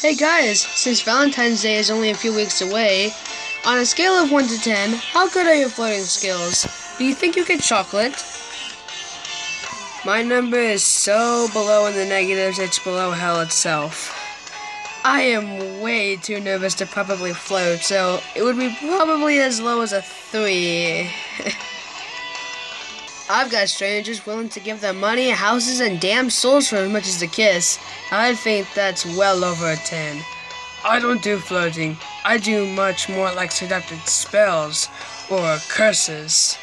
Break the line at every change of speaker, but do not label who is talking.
Hey guys, since Valentine's Day is only a few weeks away, on a scale of 1 to 10, how good are your flirting skills? Do you think you get chocolate? My number is so below in the negatives, it's below hell itself. I am way too nervous to probably float, so it would be probably as low as a 3. I've got strangers willing to give them money, houses, and damn souls for as much as a kiss. I think that's well over a 10. I don't do flirting. I do much more like seductive spells or curses.